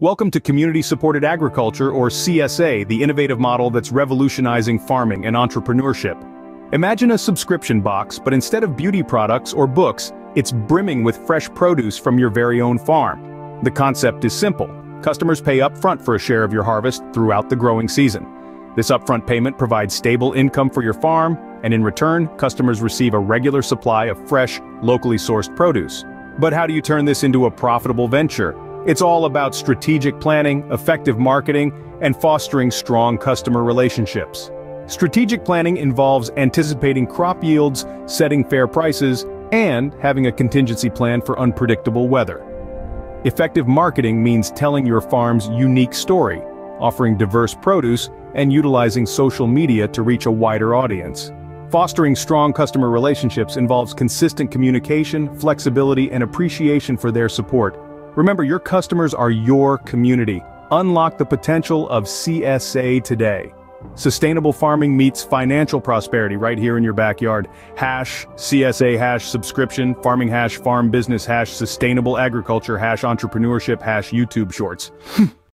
Welcome to Community-Supported Agriculture, or CSA, the innovative model that's revolutionizing farming and entrepreneurship. Imagine a subscription box, but instead of beauty products or books, it's brimming with fresh produce from your very own farm. The concept is simple. Customers pay upfront for a share of your harvest throughout the growing season. This upfront payment provides stable income for your farm, and in return, customers receive a regular supply of fresh, locally sourced produce. But how do you turn this into a profitable venture? It's all about strategic planning, effective marketing, and fostering strong customer relationships. Strategic planning involves anticipating crop yields, setting fair prices, and having a contingency plan for unpredictable weather. Effective marketing means telling your farm's unique story, offering diverse produce, and utilizing social media to reach a wider audience. Fostering strong customer relationships involves consistent communication, flexibility, and appreciation for their support, Remember, your customers are your community. Unlock the potential of CSA today. Sustainable farming meets financial prosperity right here in your backyard. Hash, CSA hash subscription, farming hash farm business hash sustainable agriculture hash entrepreneurship hash YouTube shorts.